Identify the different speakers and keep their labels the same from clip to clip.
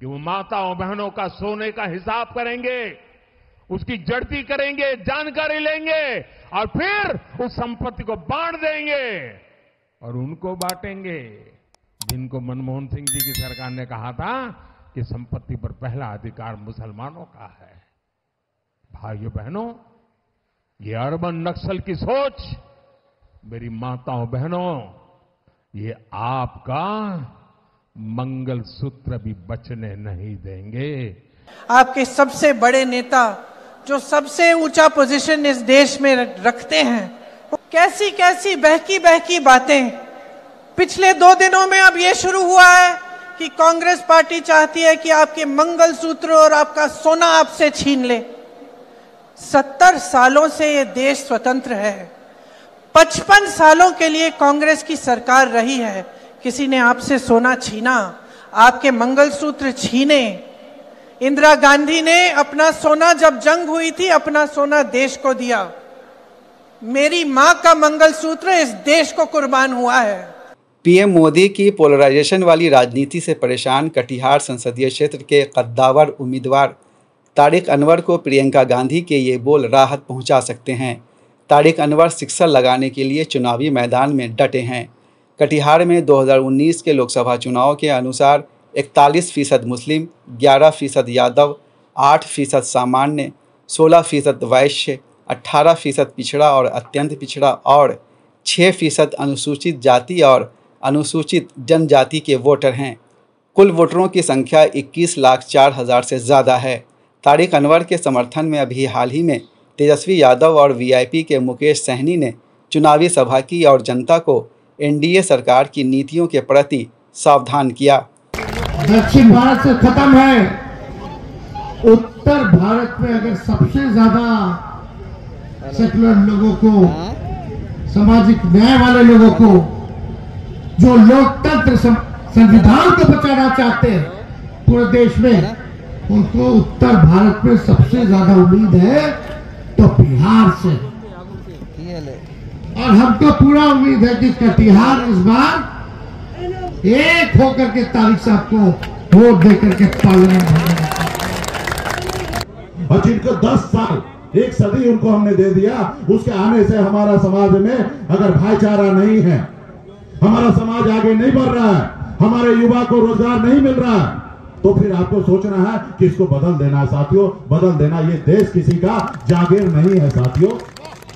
Speaker 1: कि वो माताओं बहनों का सोने का हिसाब करेंगे, उसकी जड़ती करेंगे, जानकारी लेंगे और फिर उस संपत्ति को बांट देंगे और उनको बांटेंगे। जिनको मनमोहन सिंह जी की सरकार ने कहा था कि संपत्ति पर पहला अधिकार मुसलमानों का है। भाइयों बहनों, ये अर्बन नक्सल की सोच मेरी माताओं बहनों, ये आपका मंगल सूत्र भी बचने नहीं देंगे।
Speaker 2: आपके सबसे बड़े नेता, जो सबसे ऊँचा पोजीशन इस देश में रखते हैं, वो कैसी कैसी बहकी बहकी बातें। पिछले दो दिनों में अब ये शुरू हुआ है कि कांग्रेस पार्टी चाहती है कि आपके मंगल सूत्र और आपका सोना आपसे छीन ले। सत्तर सालों से ये देश स्वतंत्र है। पचपन सालों के लिए कांग्रेस की सरकार रही है। किसी ने आपसे सोना छीना, आपके मंगलसूत्र छीने। इंदिरा गांधी ने अपना सोना जब जंग हुई थी, अपना सोना देश को दिया। मेरी माँ का मंगलसूत्र इस देश को कुर्बान हुआ है।
Speaker 3: पीएम मोदी की पोलराइजेशन वाली राजनीति से परेशान कटिहार संसदीय क्षेत्र के कद्दावर उम्मीदवार तारिक अनवर को प्रियंका गांधी के ये बोल राहत पहुँचा सकते हैं। तारिक अनवर सिक्सर लगाने के लिए चुनावी मैदान में डटे हैं। कटिहार में 2019 के लोकसभा चुनाव के अनुसार 41 फ़ीसद मुस्लिम 11 फ़ीसद यादव 8 फ़ीसद सामान्य 16 फ़ीसद वैश्य 18 फ़ीसद पिछड़ा और अत्यंत पिछड़ा और 6 फ़ीसद अनुसूचित जाति और अनुसूचित जनजाति के वोटर हैं। कुल वोटरों की संख्या 21 लाख चार हज़ार से ज़्यादा है। तारिक अनवर के समर्थन में अभी हाल ही में तेजस्वी यादव और वीआईपी के मुकेश सहनी ने चुनावी सभा की और जनता को एनडीए सरकार की नीतियों के प्रति सावधान किया।
Speaker 4: दक्षिण भारत से खत्म है। उत्तर भारत में अगर सबसे ज़्यादा सेकुलर लोगों को, सामाजिक न्याय वाले लोगों को, जो लोकतंत्र संविधान को बचाना चाहते हैं, पूरे देश में, उनको उत्तर भारत में सबसे ज़्यादा उम्मीद है। तो बिहार से। और हमको पूरा उम्मीद है कि कटिहार इस बार एक होकर के तारिक साहब को वोट देकर के पार्लियामेंट
Speaker 5: और जिनको 10 साल, एक सदी उनको हमने दे दिया, उसके आने से हमारा समाज में अगर भाईचारा नहीं है, हमारा समाज आगे नहीं बढ़ रहा है, हमारे युवा को रोज़गार नहीं मिल रहा है तो फिर आपको सोचना है कि इसको बदल देना है, साथियों। बदल देना ये देश किसी का जागीर नहीं है, साथियों।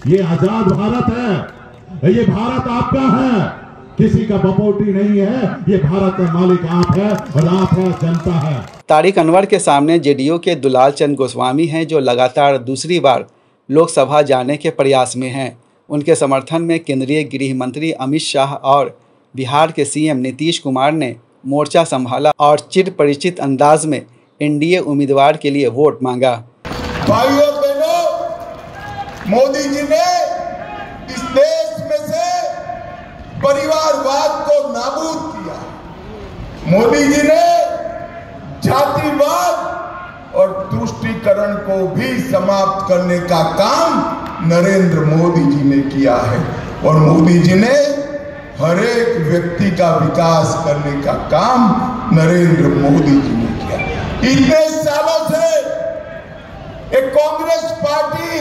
Speaker 5: ये आज़ाद भारत है। ये भारत आपका है। किसी का बपोटी नहीं है। ये भारत का मालिक आप है और आप है, जनता है।
Speaker 3: तारिक अनवर के सामने जेडीयू के दुलाल चंद गोस्वामी हैं, जो लगातार दूसरी बार लोकसभा जाने के प्रयास में हैं। उनके समर्थन में केंद्रीय गृह मंत्री अमित शाह और बिहार के सीएम नीतीश कुमार ने मोर्चा संभाला और चिर परिचित अंदाज में एनडीए उम्मीदवार के लिए वोट मांगा।
Speaker 6: भाइयों, बहनों, मोदी जी ने इस देश में से परिवारवाद को नाबूद किया। मोदी जी ने जातिवाद और तुष्टिकरण को भी समाप्त करने का काम नरेंद्र मोदी जी ने किया है और मोदी जी ने हर एक व्यक्ति का विकास करने का काम नरेंद्र मोदी जी ने किया। इतने सालों से एक कांग्रेस पार्टी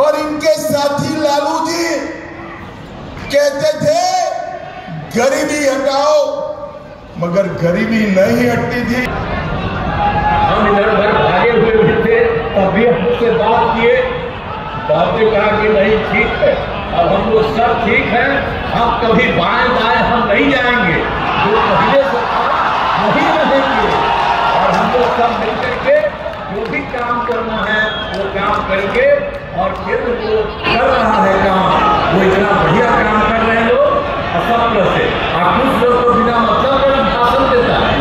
Speaker 6: और इनके साथी लालू जी कहते थे, गरीबी हटाओ। मगर गरीबी नहीं हटती थी।
Speaker 7: हम इधर उधर भागे हुए थे, तब भी हमसे बात किए, बातें कहा कि नहीं, ठीक है। अब हम लोग सब ठीक है। हम कभी बाएँ बाएँ हम नहीं जाएँगे। जो पहले से वही रहेंगे। और हम लोग सब मिलकर के जो भी काम करना है, वो काम करके और केंद्र को कर रहा है काम। वो इतना बढ़िया काम कर रहे हैं लोग असम से। और कुछ लोग तो बिना मतलब के भाषण देता है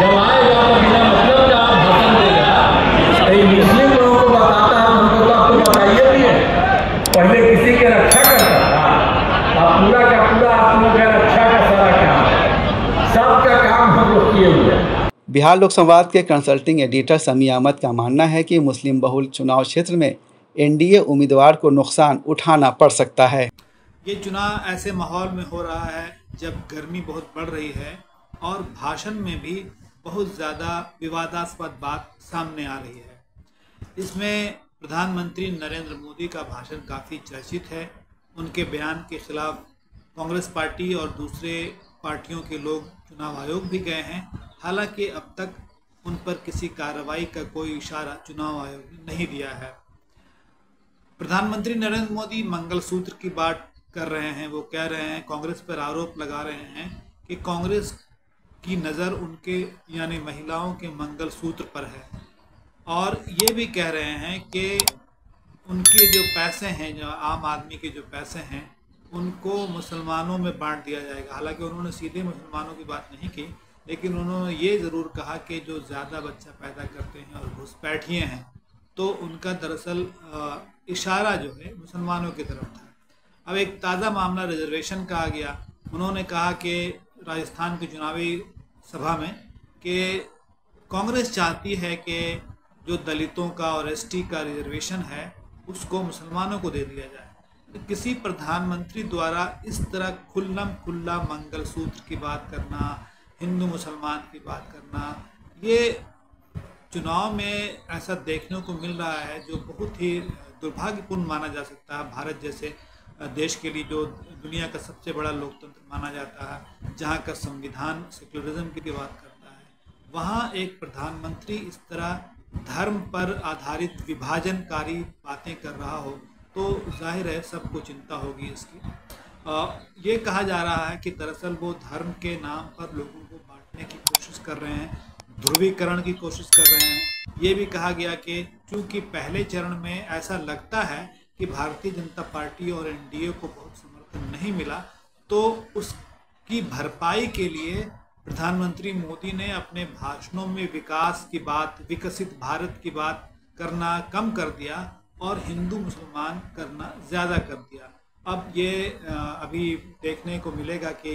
Speaker 7: जब आएगा तो बिना मतलब का भाषण देगा तो मुस्लिम लोगों को बताता है हमको तो आपको बताइए भी है पहले किसी के रक्षा करता था अब पूरा का पूरा आप लोग का रक्षा का सारा काम है सबका काम हम लोग किए हुए हैं
Speaker 3: बिहार लोक संवाद के कंसल्टिंग एडिटर समी अहमद का मानना है कि मुस्लिम बहुल चुनाव क्षेत्र में एनडीए उम्मीदवार को नुकसान उठाना पड़ सकता है।
Speaker 8: ये चुनाव ऐसे माहौल में हो रहा है जब गर्मी बहुत बढ़ रही है और भाषण में भी बहुत ज़्यादा विवादास्पद बात सामने आ रही है। इसमें प्रधानमंत्री नरेंद्र मोदी का भाषण काफ़ी चर्चित है। उनके बयान के खिलाफ कांग्रेस पार्टी और दूसरे पार्टियों के लोग चुनाव आयोग भी गए हैं। हालाँकि अब तक उन पर किसी कार्रवाई का कोई इशारा, चुनाव आयोग ने नहीं दिया है। प्रधानमंत्री नरेंद्र मोदी मंगलसूत्र की बात कर रहे हैं। वो कह रहे हैं, कांग्रेस पर आरोप लगा रहे हैं कि कांग्रेस की नज़र उनके, यानी महिलाओं के मंगलसूत्र पर है। और ये भी कह रहे हैं कि उनके जो पैसे हैं, जो आम आदमी के जो पैसे हैं, उनको मुसलमानों में बांट दिया जाएगा। हालाँकि उन्होंने सीधे मुसलमानों की बात नहीं की लेकिन उन्होंने ये ज़रूर कहा कि जो ज़्यादा बच्चा पैदा करते हैं और घुसपैठिए हैं तो उनका दरअसल इशारा जो है मुसलमानों की तरफ़ था। अब एक ताज़ा मामला रिजर्वेशन का आ गया। उन्होंने कहा कि राजस्थान की चुनावी सभा में कि कांग्रेस चाहती है कि जो दलितों का और एसटी का रिजर्वेशन है, उसको मुसलमानों को दे दिया जाए। तो किसी प्रधानमंत्री द्वारा इस तरह खुल्लम खुल्ला मंगलसूत्र की बात करना हिंदू मुसलमान की बात करना, ये चुनाव में ऐसा देखने को मिल रहा है जो बहुत ही दुर्भाग्यपूर्ण माना जा सकता है। भारत जैसे देश के लिए जो दुनिया का सबसे बड़ा लोकतंत्र माना जाता है, जहाँ का संविधान सेकुलरिज्म की बात करता है, वहाँ एक प्रधानमंत्री इस तरह धर्म पर आधारित विभाजनकारी बातें कर रहा हो तो ज़ाहिर है सबको चिंता होगी इसकी। ये कहा जा रहा है कि दरअसल वो धर्म के नाम पर लोगों को बांटने की कोशिश कर रहे हैं, ध्रुवीकरण की कोशिश कर रहे हैं। ये भी कहा गया कि चूँकि पहले चरण में ऐसा लगता है कि भारतीय जनता पार्टी और एनडीए को बहुत समर्थन नहीं मिला तो उसकी भरपाई के लिए प्रधानमंत्री मोदी ने अपने भाषणों में विकास की बात, विकसित भारत की बात करना कम कर दिया और हिंदू मुसलमान करना ज़्यादा कर दिया। अब ये अभी देखने को मिलेगा कि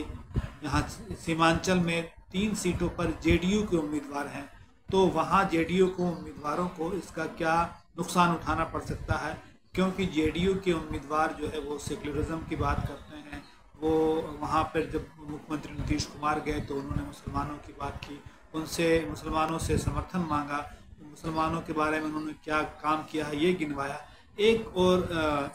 Speaker 8: यहाँ सीमांचल में तीन सीटों पर जेडीयू के उम्मीदवार हैं। तो वहाँ जेडीयू को, उम्मीदवारों को इसका क्या नुकसान उठाना पड़ सकता है? क्योंकि जेडीयू के उम्मीदवार जो है वो सेकुलरिज्म की बात करते हैं। वो वहाँ पर जब मुख्यमंत्री नीतीश कुमार गए तो उन्होंने मुसलमानों की बात की। उनसे, मुसलमानों से समर्थन मांगा। मुसलमानों के बारे में उन्होंने क्या काम किया है ये गिनवाया। एक और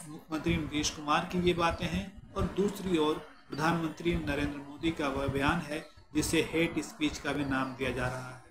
Speaker 8: मुख्यमंत्री नीतीश कुमार की ये बातें हैं और दूसरी ओर प्रधानमंत्री नरेंद्र मोदी का वह बयान है, जिसे हेट स्पीच का भी नाम दिया जा रहा है।